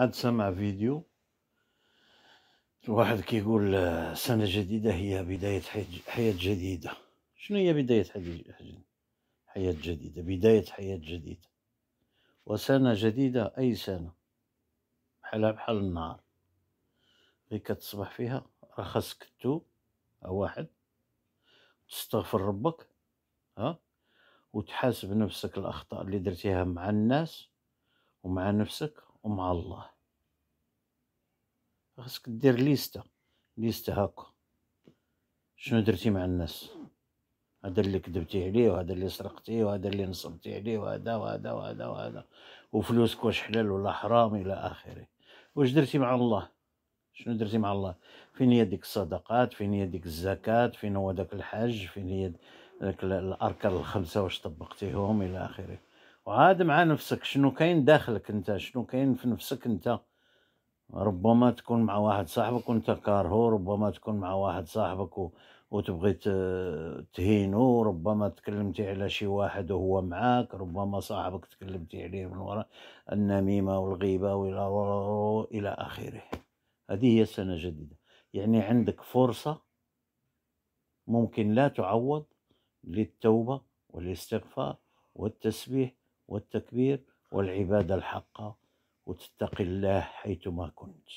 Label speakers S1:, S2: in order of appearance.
S1: عاد سمع فيديو. الواحد كيقول سنة جديدة هي بداية حياة جديدة. شنو هي بداية حياة جديدة؟ بداية حياة جديدة. وسنة جديدة أي سنة؟ بحالها بحال النهار. غي كتصبح فيها راه خاصك توب واحد تستغفر ربك ها وتحاسب نفسك الأخطاء اللي درتيها مع الناس ومع نفسك ومع الله. خاصك دير ليستا ليستا هاكا شنو درتي مع الناس؟ هذا اللي كذبتي عليه وهذا اللي سرقتيه وهذا اللي نصبتي عليه وهذا وهذا وهذا وهذا. وفلوسك واش حلال ولا حرام إلى آخره. واش درتي مع الله؟ شنو درتي مع الله؟ فين هي ديك الصدقات؟ فين هي ديك الزكاة؟ فين هو داك الحج؟ فين هي داك الأركان الخمسة واش طبقتيهم إلى آخره؟ وعاد مع نفسك شنو كاين داخلك أنت؟ شنو كاين في نفسك أنت؟ ربما تكون مع واحد صاحبك وأنت كارهو ربما تكون مع واحد صاحبك و... وتبغي تهينو ربما تكلمتي على شي واحد وهو معاك ربما صاحبك تكلمتي عليه من وراء النميمة والغيبة وإلى إلى آخره. هذه هي سنة جديدة. يعني عندك فرصة ممكن لا تعوض للتوبة والاستغفار والتسبيح والتكبير والعبادة الحقة وتتقي الله حيثما كنت.